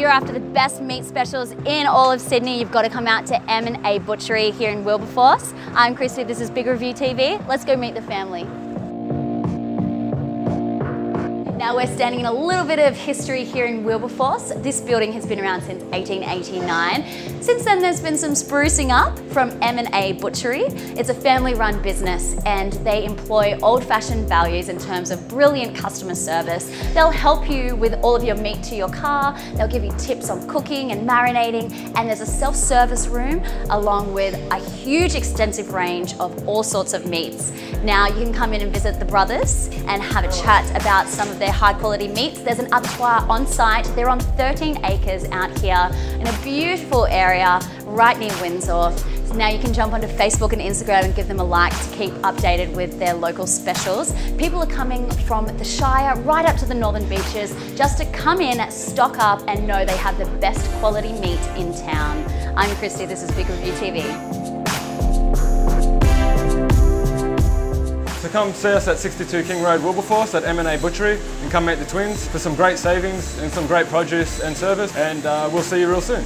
you're after the best meat specials in all of Sydney, you've got to come out to M&A Butchery here in Wilberforce. I'm Christy, this is Big Review TV. Let's go meet the family. Now we're standing in a little bit of history here in Wilberforce. This building has been around since 1889. Since then there's been some sprucing up from M&A Butchery. It's a family-run business and they employ old-fashioned values in terms of brilliant customer service. They'll help you with all of your meat to your car, they'll give you tips on cooking and marinating, and there's a self-service room along with a huge extensive range of all sorts of meats. Now you can come in and visit the brothers and have a chat about some of their high quality meats. There's an abattoir on site. They're on 13 acres out here in a beautiful area right near Windsor. So now you can jump onto Facebook and Instagram and give them a like to keep updated with their local specials. People are coming from the Shire right up to the Northern Beaches just to come in, stock up and know they have the best quality meat in town. I'm Christy, this is Big Review TV. Come see us at 62 King Road, Wilberforce at M&A Butchery and come meet the twins for some great savings and some great produce and service and uh, we'll see you real soon.